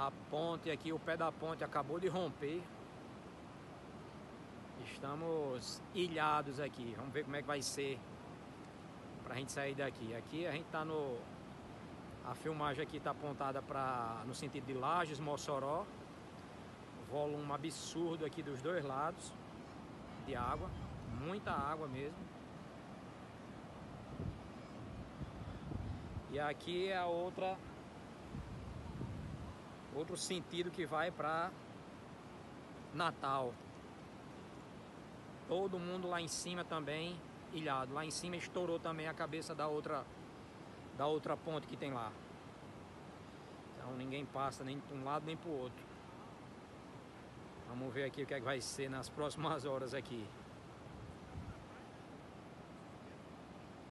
A ponte aqui, o pé da ponte acabou de romper. Estamos ilhados aqui. Vamos ver como é que vai ser pra gente sair daqui. Aqui a gente tá no a filmagem aqui está apontada para no sentido de Lages, Mossoró. Volume absurdo aqui dos dois lados de água, muita água mesmo. E aqui é a outra outro sentido que vai para Natal. Todo mundo lá em cima também ilhado. Lá em cima estourou também a cabeça da outra da outra ponte que tem lá. Então ninguém passa nem de um lado nem para o outro. Vamos ver aqui o que, é que vai ser nas próximas horas aqui.